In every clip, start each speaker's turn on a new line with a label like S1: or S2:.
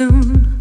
S1: soon.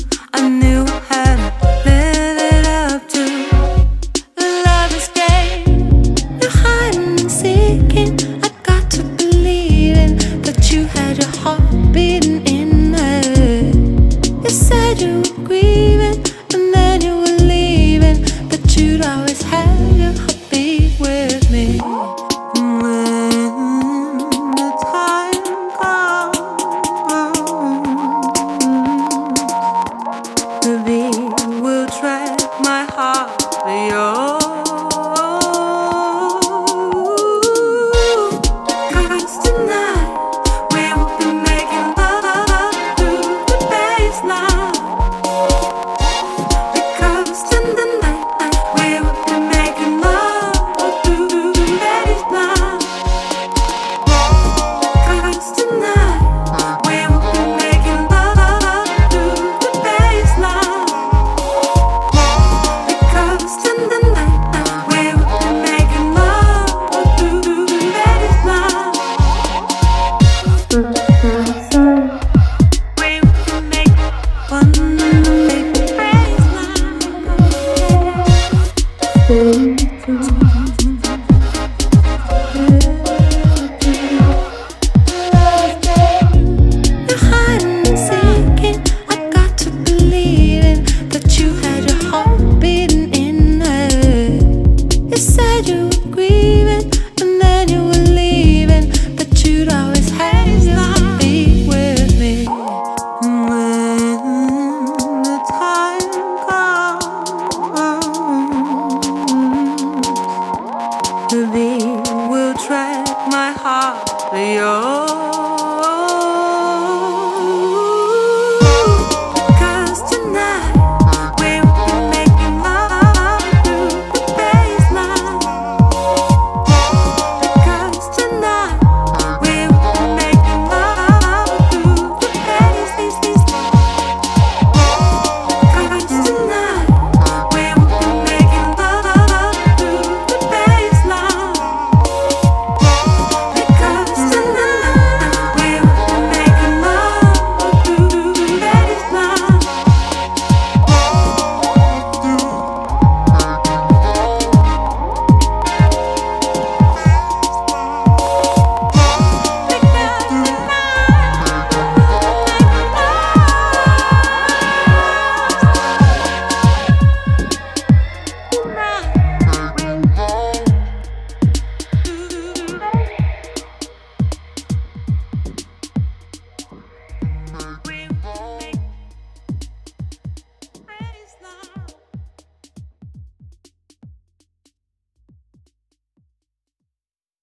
S1: the beat will track my heart. Your